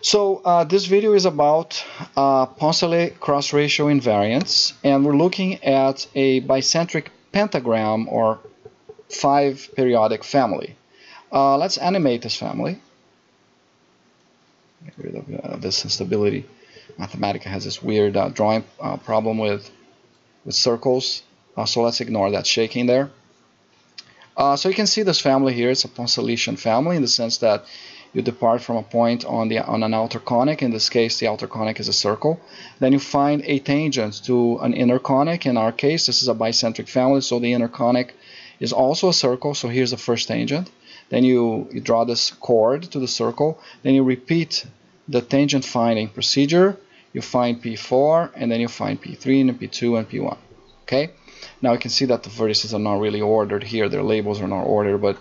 So uh, this video is about uh, Poncelet cross ratio invariance and we're looking at a bicentric pentagram or five periodic family. Uh, let's animate this family. Get rid of uh, this instability. Mathematica has this weird uh, drawing uh, problem with, with circles, so let's ignore that shaking there. so you can see this family here, it's a Ponceletian family in the sense that you depart from a point on the on an outer conic. In this case the outer conic is a circle. Then you find a tangent to an inner conic. In our case this is a bicentric family so the inner conic is also a circle. So here's the first tangent. Then you, you draw this chord to the circle. Then you repeat the tangent finding procedure. You find P4 and then you find P3 and P2 and P1 okay? Now you can see that the vertices are not really ordered here. Their labels are not ordered but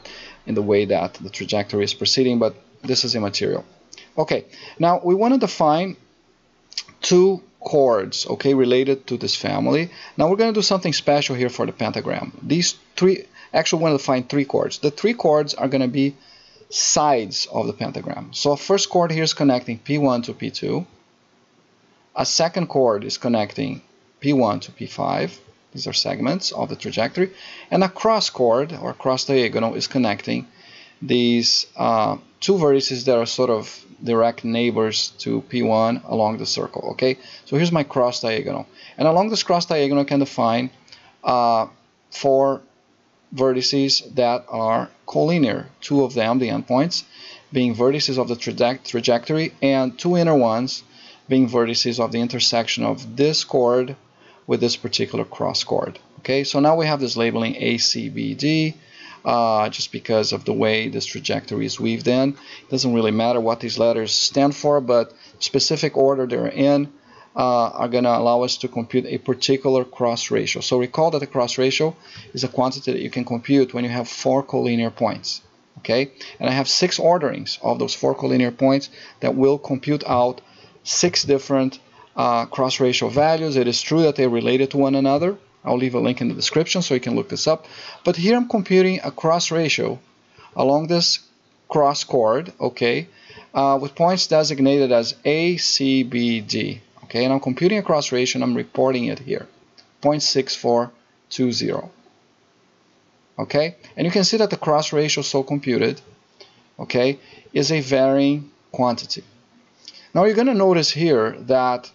in the way that the trajectory is proceeding but this is immaterial. Okay, now we want to define two chords, okay, related to this family. Now we're going to do something special here for the pentagram. These three, actually we want to define three chords. The three chords are going to be sides of the pentagram. So first chord here is connecting P1 to P2. A second chord is connecting P1 to P5. These are segments of the trajectory. And a cross chord or cross diagonal is connecting these uh, two vertices that are sort of direct neighbors to P1 along the circle. Okay, so here's my cross diagonal. And along this cross diagonal, I can define uh, four vertices that are collinear. Two of them, the endpoints, being vertices of the traje trajectory, and two inner ones being vertices of the intersection of this chord with this particular cross chord. Okay, so now we have this labeling ACBD uh, just because of the way this trajectory is weaved in. It doesn't really matter what these letters stand for, but specific order they're in uh, are going to allow us to compute a particular cross ratio. So recall that the cross ratio is a quantity that you can compute when you have four collinear points. Okay, and I have six orderings of those four collinear points that will compute out six different uh, cross ratio values. It is true that they're related to one another, I'll leave a link in the description so you can look this up. But here I'm computing a cross ratio along this cross chord, okay, uh, with points designated as A, C, B, D. Okay, and I'm computing a cross ratio and I'm reporting it here, 0.6420. Okay, and you can see that the cross ratio so computed, okay, is a varying quantity. Now you're going to notice here that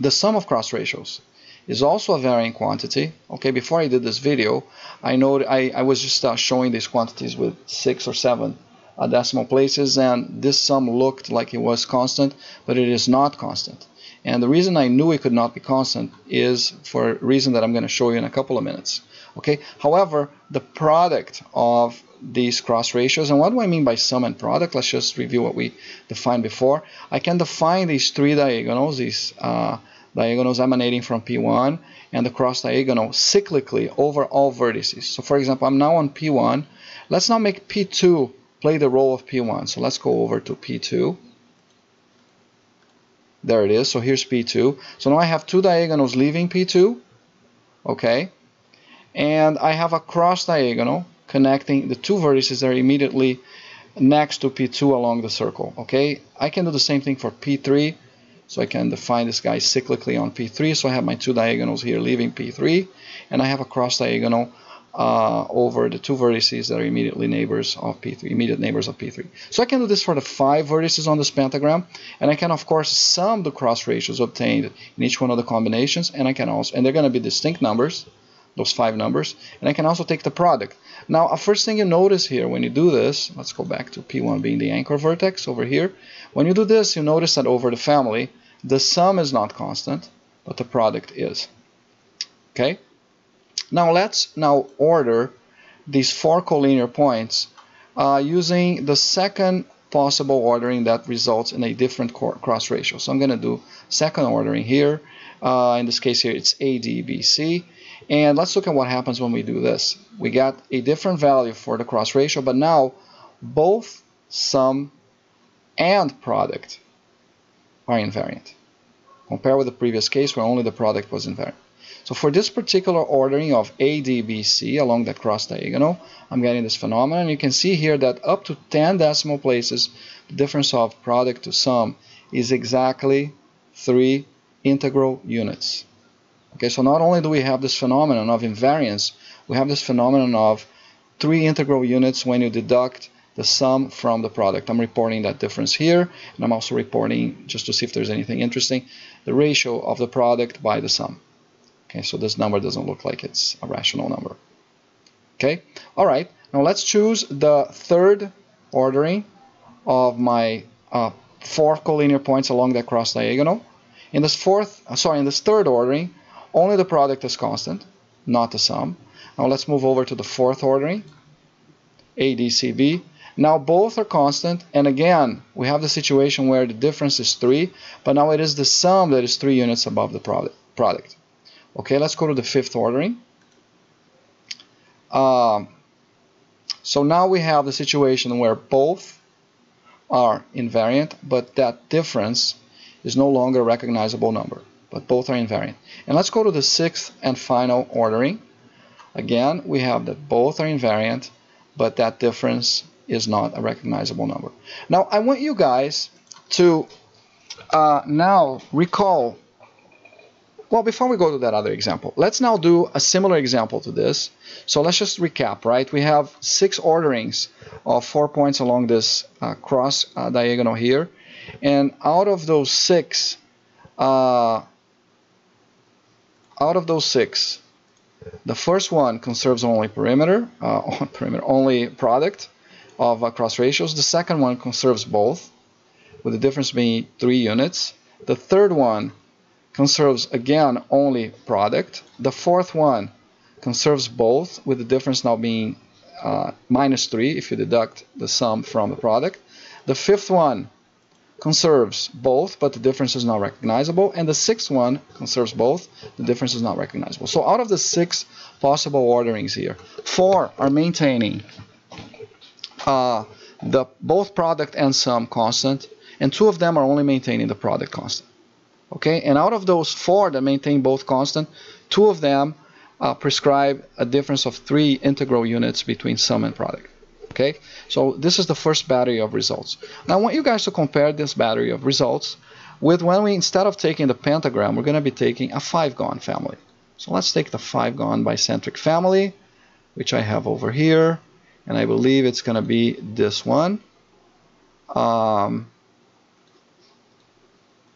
the sum of cross ratios is also a varying quantity. Okay, before I did this video, I know I, I was just uh, showing these quantities with six or seven uh, decimal places, and this sum looked like it was constant, but it is not constant. And the reason I knew it could not be constant is for a reason that I'm going to show you in a couple of minutes. Okay. However, the product of these cross ratios, and what do I mean by sum and product? Let's just review what we defined before. I can define these three diagonals, these uh, diagonals emanating from P1 and the cross diagonal cyclically over all vertices. So for example, I'm now on P1. Let's now make P2 play the role of P1. So let's go over to P2. There it is. So here's P2. So now I have two diagonals leaving P2. Okay. And I have a cross diagonal connecting the two vertices that are immediately next to P2 along the circle. Okay. I can do the same thing for P3 so I can define this guy cyclically on P3. So I have my two diagonals here leaving P3, and I have a cross diagonal uh, over the two vertices that are immediately neighbors of P3, immediate neighbors of P3. So I can do this for the five vertices on this pentagram, and I can of course sum the cross ratios obtained in each one of the combinations, and I can also, and they're going to be distinct numbers, those five numbers, and I can also take the product. Now, a first thing you notice here when you do this, let's go back to P1 being the anchor vertex over here. When you do this, you notice that over the family, the sum is not constant, but the product is. Okay? Now let's now order these four collinear points uh, using the second possible ordering that results in a different cross ratio. So I'm going to do second ordering here. Uh, in this case here, it's ADBC. And let's look at what happens when we do this. We got a different value for the cross ratio, but now both sum and product are invariant. Compare with the previous case where only the product was invariant. So for this particular ordering of A, D, B, C along that cross diagonal, I'm getting this phenomenon. You can see here that up to 10 decimal places, the difference of product to sum is exactly 3 integral units. Okay, so not only do we have this phenomenon of invariance, we have this phenomenon of 3 integral units when you deduct the sum from the product. I'm reporting that difference here, and I'm also reporting, just to see if there's anything interesting, the ratio of the product by the sum. Okay, so this number doesn't look like it's a rational number. Okay, all right, now let's choose the third ordering of my uh, four collinear points along that cross diagonal. In this fourth, uh, sorry, in this third ordering, only the product is constant, not the sum. Now let's move over to the fourth ordering, ADCB. Now both are constant, and again, we have the situation where the difference is 3, but now it is the sum that is 3 units above the product. Okay, let's go to the fifth ordering. Um, so now we have the situation where both are invariant, but that difference is no longer a recognizable number, but both are invariant. And let's go to the sixth and final ordering. Again, we have that both are invariant, but that difference is not a recognizable number. Now, I want you guys to uh, now recall, well, before we go to that other example, let's now do a similar example to this. So let's just recap, right? We have six orderings of four points along this uh, cross uh, diagonal here. And out of those six, uh, out of those six, the first one conserves only perimeter, uh, perimeter only product of uh, cross ratios. The second one conserves both, with the difference being three units. The third one conserves again only product. The fourth one conserves both, with the difference now being uh, minus 3 if you deduct the sum from the product. The fifth one conserves both, but the difference is not recognizable. And the sixth one conserves both, the difference is not recognizable. So out of the six possible orderings here, four are maintaining uh, the both product and sum constant, and two of them are only maintaining the product constant. Okay, and out of those four that maintain both constant, two of them uh, prescribe a difference of three integral units between sum and product. Okay, so this is the first battery of results. Now I want you guys to compare this battery of results with when we, instead of taking the pentagram, we're going to be taking a five-gon family. So let's take the five-gon bicentric family, which I have over here and I believe it's going to be this one. Um,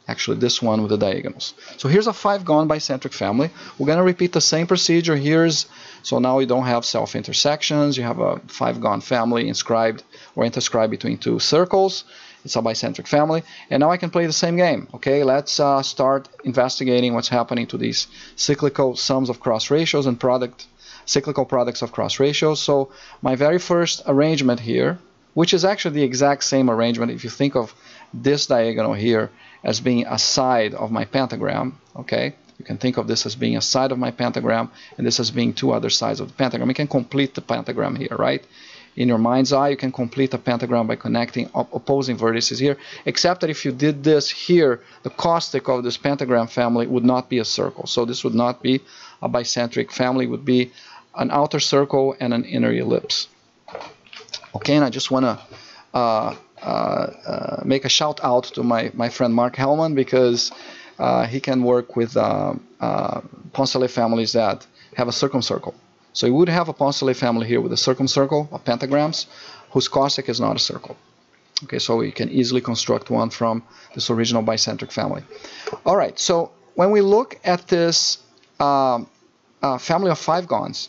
actually this one with the diagonals. So here's a five-gon bicentric family. We're going to repeat the same procedure. Here's so now we don't have self-intersections. You have a five-gon family inscribed or interscribed between two circles. It's a bicentric family. And now I can play the same game. Okay, let's uh, start investigating what's happening to these cyclical sums of cross ratios and product cyclical products of cross ratios. So my very first arrangement here, which is actually the exact same arrangement if you think of this diagonal here as being a side of my pentagram, okay? You can think of this as being a side of my pentagram and this as being two other sides of the pentagram. You can complete the pentagram here, right? In your mind's eye, you can complete a pentagram by connecting op opposing vertices here, except that if you did this here, the caustic of this pentagram family would not be a circle. So this would not be a bicentric family, would be an outer circle and an inner ellipse. Okay, and I just want to uh, make a shout out to my, my friend Mark Helman because uh, he can work with uh, uh, Poncelet families that have a circumcircle. So you would have a Poncelet family here with a circumcircle of pentagrams whose caustic is not a circle. Okay, so we can easily construct one from this original bicentric family. All right, so when we look at this um, uh, family of five gons,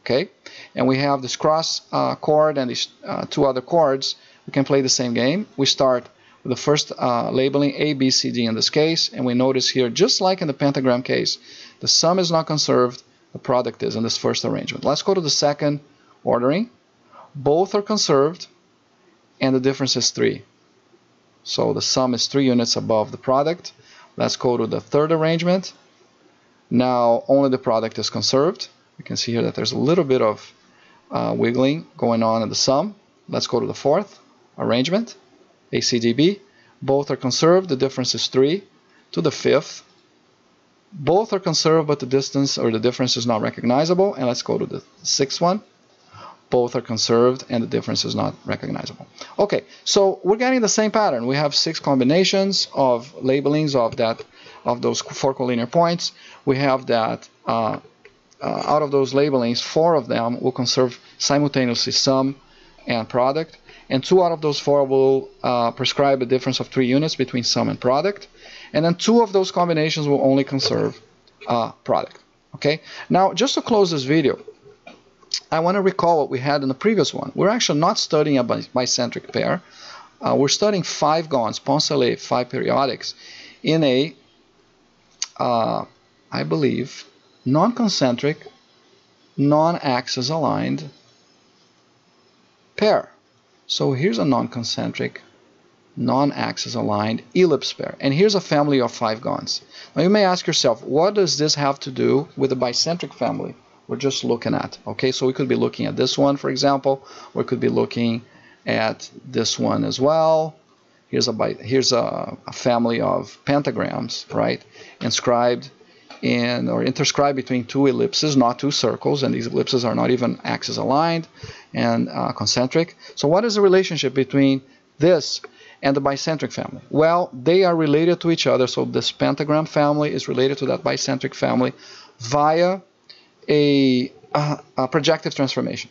okay and we have this cross uh, chord and these uh, two other chords we can play the same game. We start with the first uh, labeling A B C D in this case and we notice here just like in the pentagram case the sum is not conserved the product is in this first arrangement. Let's go to the second ordering. Both are conserved and the difference is 3 so the sum is 3 units above the product. Let's go to the third arrangement. Now only the product is conserved. You can see here that there's a little bit of uh, wiggling going on in the sum. Let's go to the fourth arrangement, ACDB. Both are conserved. The difference is 3 to the fifth. Both are conserved, but the distance or the difference is not recognizable. And let's go to the sixth one. Both are conserved, and the difference is not recognizable. Okay, so we're getting the same pattern. We have six combinations of labelings of that of those four collinear points. We have that uh, uh, out of those labelings, four of them will conserve simultaneously sum and product, and two out of those four will uh, prescribe a difference of three units between sum and product. And then two of those combinations will only conserve uh, product. Okay. Now, just to close this video, I want to recall what we had in the previous one. We're actually not studying a bicentric pair. Uh, we're studying five GONs, Poncelet, five periodics, in a, uh, I believe, non-concentric, non-axis aligned pair. So here's a non-concentric non-axis aligned ellipse pair. And here's a family of five GONs. Now you may ask yourself, what does this have to do with the bicentric family we're just looking at? Okay, so we could be looking at this one, for example, we could be looking at this one as well. Here's a here's a, a family of pentagrams, right? Inscribed in or interscribed between two ellipses, not two circles, and these ellipses are not even axis aligned and uh, concentric. So what is the relationship between this and the bicentric family? Well, they are related to each other. So this pentagram family is related to that bicentric family via a, a, a projective transformation.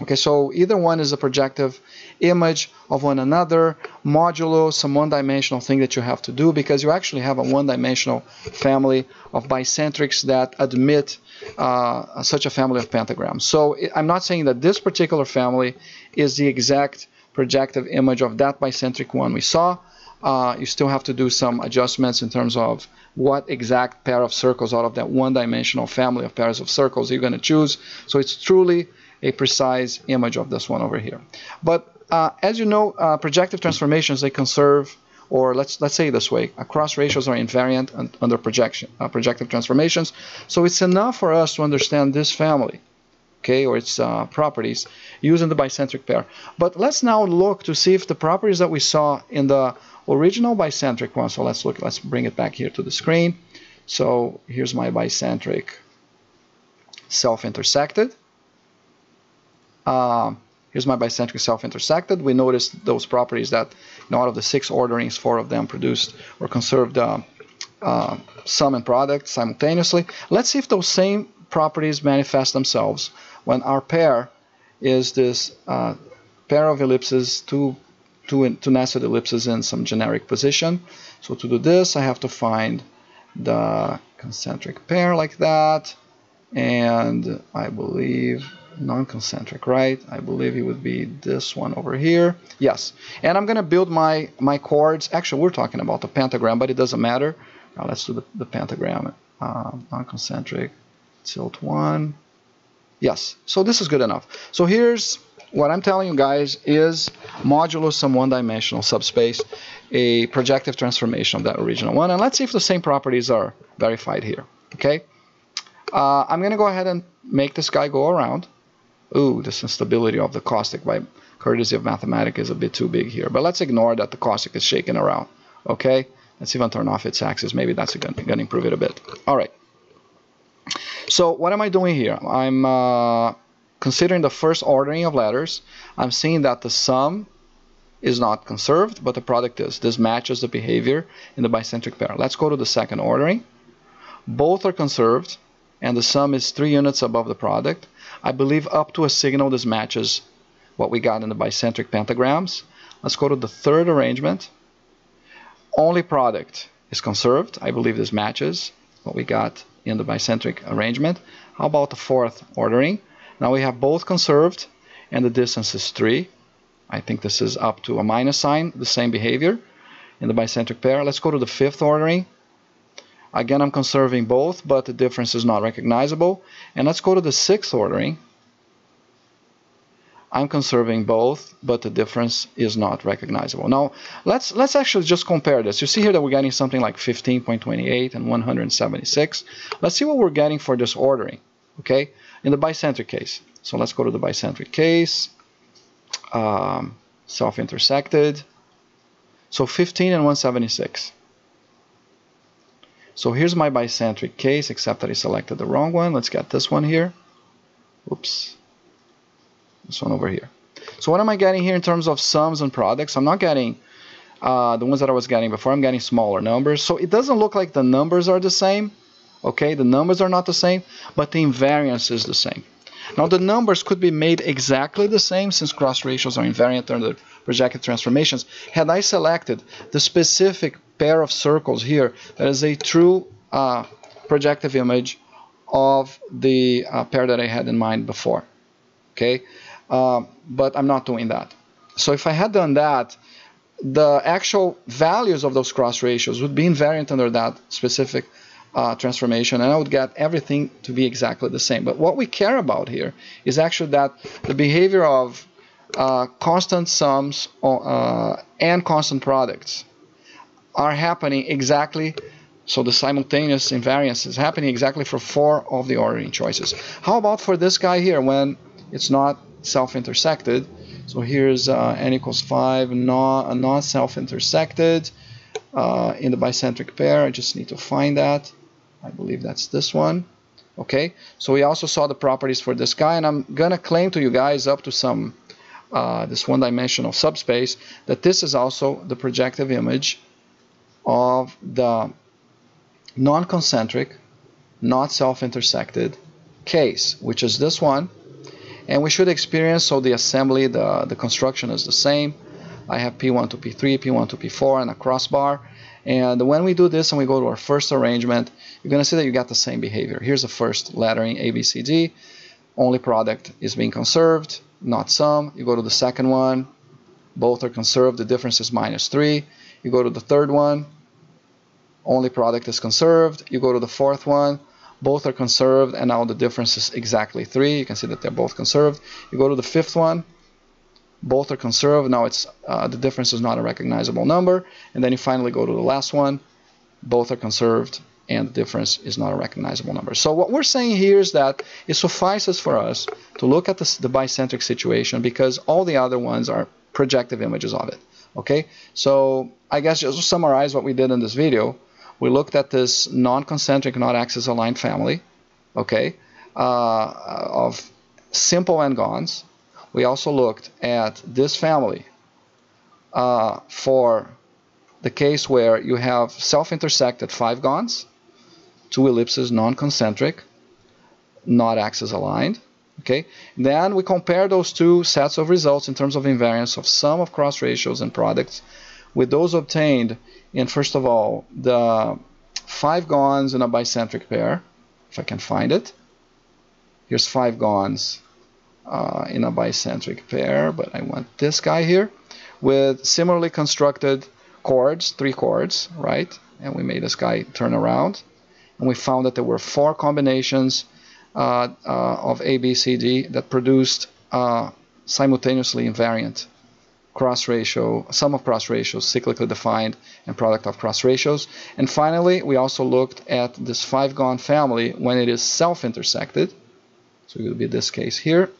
Okay, so either one is a projective image of one another, modulo some one-dimensional thing that you have to do because you actually have a one-dimensional family of bicentrics that admit uh, such a family of pentagrams. So I'm not saying that this particular family is the exact projective image of that bicentric one we saw. Uh, you still have to do some adjustments in terms of what exact pair of circles out of that one-dimensional family of pairs of circles you're going to choose. So it's truly a precise image of this one over here. But uh, as you know, uh, projective transformations, they conserve, or let's let's say this way, cross ratios are invariant under projection, uh, projective transformations. So it's enough for us to understand this family okay, or its uh, properties using the bicentric pair. But let's now look to see if the properties that we saw in the original bicentric one, so let's look, let's bring it back here to the screen. So here's my bicentric self-intersected. Uh, here's my bicentric self-intersected. We noticed those properties that you know, out of the six orderings, four of them produced or conserved uh, uh, sum and product simultaneously. Let's see if those same properties manifest themselves when our pair is this uh, pair of ellipses, two, two, in, two nested ellipses in some generic position. So to do this, I have to find the concentric pair like that, and I believe non-concentric, right? I believe it would be this one over here. Yes, and I'm going to build my, my chords. Actually, we're talking about the pentagram, but it doesn't matter. Now let's do the, the pentagram. Uh, non-concentric, tilt 1. Yes, so this is good enough. So here's what I'm telling you guys is modulo some one-dimensional subspace, a projective transformation of that original one. And let's see if the same properties are verified here. Okay, uh, I'm going to go ahead and make this guy go around. Ooh, this instability of the caustic by courtesy of Mathematica is a bit too big here. But let's ignore that the caustic is shaking around. Okay, let's even turn off its axis. Maybe that's going to improve it a bit. All right. So what am I doing here? I'm uh, considering the first ordering of letters. I'm seeing that the sum is not conserved, but the product is. This matches the behavior in the bicentric pair. Let's go to the second ordering. Both are conserved, and the sum is three units above the product. I believe up to a signal this matches what we got in the bicentric pentagrams. Let's go to the third arrangement. Only product is conserved. I believe this matches what we got in the bicentric arrangement. How about the fourth ordering? Now we have both conserved and the distance is 3. I think this is up to a minus sign, the same behavior in the bicentric pair. Let's go to the fifth ordering. Again, I'm conserving both, but the difference is not recognizable. And let's go to the sixth ordering. I'm conserving both, but the difference is not recognizable. Now, let's let's actually just compare this. You see here that we're getting something like 15.28 and 176. Let's see what we're getting for this ordering, okay, in the bicentric case. So let's go to the bicentric case, um, self-intersected. So 15 and 176. So here's my bicentric case, except that I selected the wrong one. Let's get this one here. Oops. This one over here. So what am I getting here in terms of sums and products? I'm not getting uh, the ones that I was getting before. I'm getting smaller numbers. So it doesn't look like the numbers are the same. Okay, the numbers are not the same, but the invariance is the same. Now the numbers could be made exactly the same since cross ratios are invariant under projective transformations. Had I selected the specific pair of circles here, that is a true uh, projective image of the uh, pair that I had in mind before. Okay, uh, but I'm not doing that. So if I had done that, the actual values of those cross ratios would be invariant under that specific uh, transformation and I would get everything to be exactly the same. But what we care about here is actually that the behavior of uh, constant sums uh, and constant products are happening exactly so the simultaneous invariance is happening exactly for four of the ordering choices. How about for this guy here when it's not self-intersected? So here's uh, n equals 5, non, non self-intersected uh, in the bicentric pair. I just need to find that. I believe that's this one. Okay, so we also saw the properties for this guy, and I'm to claim to you guys up to some uh, this one-dimensional subspace that this is also the projective image of the non-concentric, not self-intersected case, which is this one. And we should experience, so the assembly, the, the construction is the same. I have P1 to P3, P1 to P4, and a crossbar. And when we do this and we go to our first arrangement, you're going to see that you got the same behavior. Here's the first lettering A, B, C, D. Only product is being conserved, not sum. You go to the second one, both are conserved, the difference is minus 3. You go to the third one, only product is conserved. You go to the fourth one, both are conserved, and now the difference is exactly 3. You can see that they're both conserved. You go to the fifth one, both are conserved. Now it's uh, the difference is not a recognizable number. And then you finally go to the last one, both are conserved, and the difference is not a recognizable number. So what we're saying here is that it suffices for us to look at the, the bicentric situation because all the other ones are projective images of it. Okay, so I guess just to summarize what we did in this video, we looked at this non-concentric, not axis aligned family, okay, uh, of simple n-gons. We also looked at this family uh, for the case where you have self-intersected five gons, two ellipses, non-concentric, not axis aligned. Okay. Then we compare those two sets of results in terms of invariance of sum of cross ratios and products with those obtained in, first of all, the five gons in a bicentric pair, if I can find it. Here's five gons uh, in a bicentric pair, but I want this guy here, with similarly constructed chords, three chords, right? And we made this guy turn around. And we found that there were four combinations uh, uh, of A, B, C, D that produced uh, simultaneously invariant cross ratio, sum of cross ratios, cyclically defined, and product of cross ratios. And finally, we also looked at this five-gon family when it is self-intersected. So it would be this case here.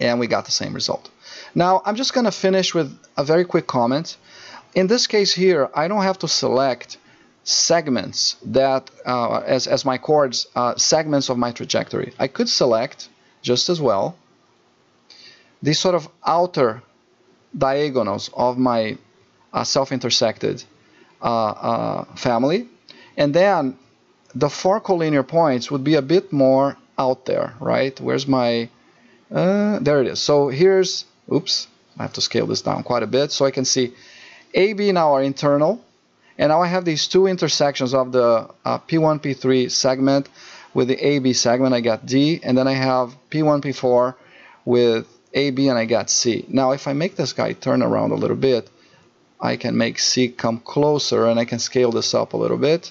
And we got the same result. Now, I'm just going to finish with a very quick comment. In this case here, I don't have to select segments that, uh, as, as my chords, uh, segments of my trajectory. I could select, just as well, these sort of outer diagonals of my uh, self-intersected uh, uh, family. And then the four collinear points would be a bit more out there, right? Where's my, uh, there it is. So here's, oops, I have to scale this down quite a bit so I can see AB now are internal. And now I have these two intersections of the uh, P1, P3 segment with the AB segment. I got D, and then I have P1, P4 with a, B, and I got C. Now, if I make this guy turn around a little bit, I can make C come closer, and I can scale this up a little bit.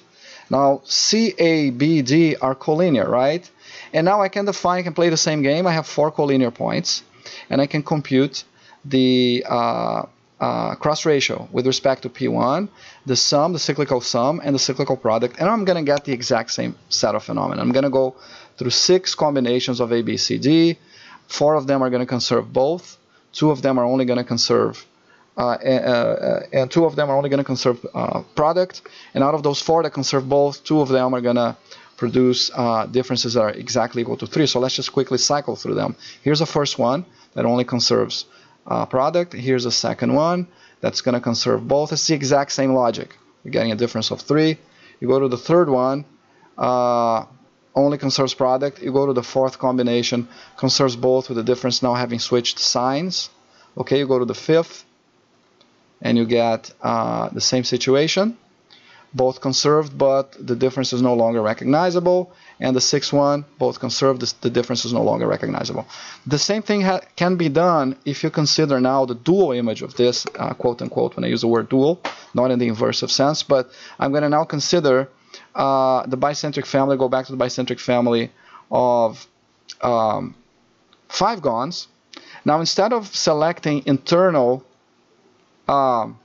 Now, C, A, B, D are collinear, right? And now I can define, I can play the same game. I have four collinear points, and I can compute the uh, uh, cross ratio with respect to P1, the sum, the cyclical sum, and the cyclical product, and I'm going to get the exact same set of phenomena. I'm going to go through six combinations of A, B, C, D, Four of them are going to conserve both. Two of them are only going to conserve uh, and, uh, and, two of them are only going to conserve uh, product. And out of those four that conserve both, two of them are going to produce uh, differences that are exactly equal to 3. So let's just quickly cycle through them. Here's the first one that only conserves uh, product. Here's the second one that's going to conserve both. It's the exact same logic. You're getting a difference of 3. You go to the third one, uh, only conserves product. You go to the fourth combination, conserves both with the difference now having switched signs. Okay, you go to the fifth, and you get uh, the same situation both conserved but the difference is no longer recognizable and the sixth one both conserved the difference is no longer recognizable. The same thing can be done if you consider now the dual image of this uh, quote unquote when I use the word dual not in the inversive sense but I'm going to now consider uh, the bicentric family go back to the bicentric family of um, five gons now instead of selecting internal um,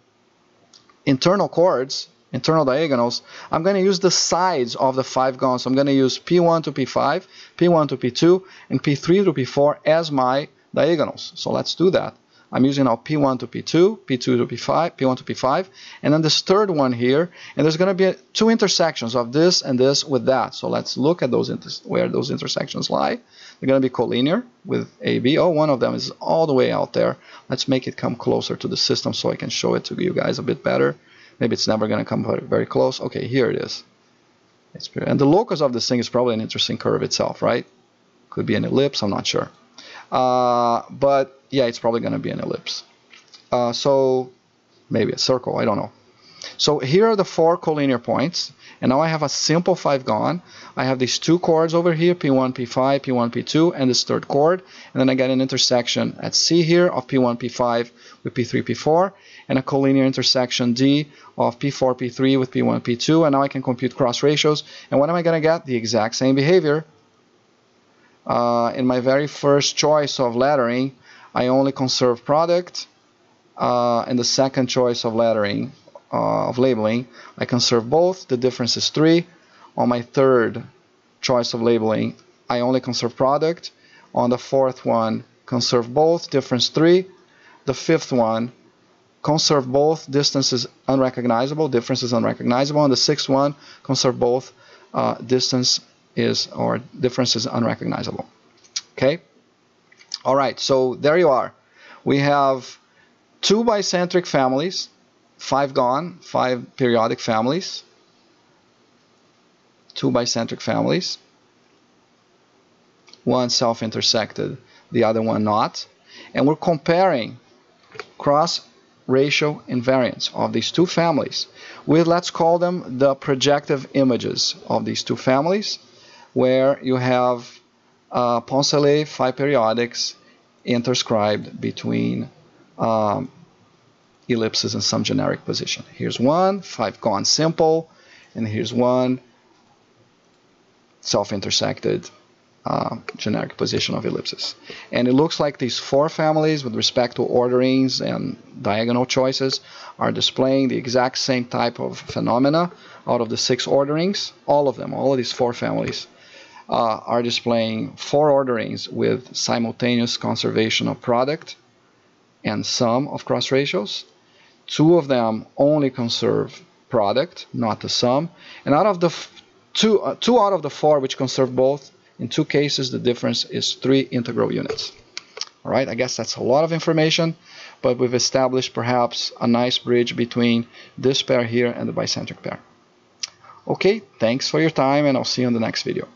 internal chords, internal diagonals, I'm going to use the sides of the five gons. So I'm going to use P1 to P5, P1 to P2, and P3 to P4 as my diagonals. So let's do that. I'm using now P1 to P2, P2 to P5, P1 to P5, and then this third one here, and there's going to be two intersections of this and this with that. So let's look at those where those intersections lie. They're going to be collinear with AB. Oh, one of them is all the way out there. Let's make it come closer to the system so I can show it to you guys a bit better. Maybe it's never going to come very close. Okay, here it is. And the locus of this thing is probably an interesting curve itself, right? Could be an ellipse, I'm not sure. Uh, but yeah, it's probably going to be an ellipse. Uh, so maybe a circle, I don't know. So here are the four collinear points. And now I have a simple 5 gon. I have these two chords over here, P1, P5, P1, P2, and this third chord. And then I get an intersection at C here of P1, P5 with P3, P4, and a collinear intersection D of P4, P3 with P1, P2. And now I can compute cross ratios. And what am I going to get? The exact same behavior. Uh, in my very first choice of lettering, I only conserve product. Uh, and the second choice of lettering, uh, of labeling, I conserve both. The difference is 3. On my third choice of labeling, I only conserve product. On the fourth one, conserve both. Difference 3. The fifth one, conserve both. Distance is unrecognizable. Difference is unrecognizable. And the sixth one, conserve both. Uh, distance is, or difference is unrecognizable. Okay? All right, so there you are. We have two bicentric families five gon, five periodic families, two bicentric families, one self-intersected, the other one not, and we're comparing cross ratio invariance of these two families with, let's call them the projective images of these two families, where you have uh, Poncelet five periodics interscribed between um, ellipses in some generic position. Here's one, five gon simple, and here's one self-intersected uh, generic position of ellipses. And it looks like these four families with respect to orderings and diagonal choices are displaying the exact same type of phenomena out of the six orderings. All of them, all of these four families uh, are displaying four orderings with simultaneous conservation of product and sum of cross ratios Two of them only conserve product, not the sum. And out of the two, uh, two out of the four which conserve both, in two cases the difference is three integral units. All right, I guess that's a lot of information, but we've established perhaps a nice bridge between this pair here and the bicentric pair. Okay, thanks for your time and I'll see you in the next video.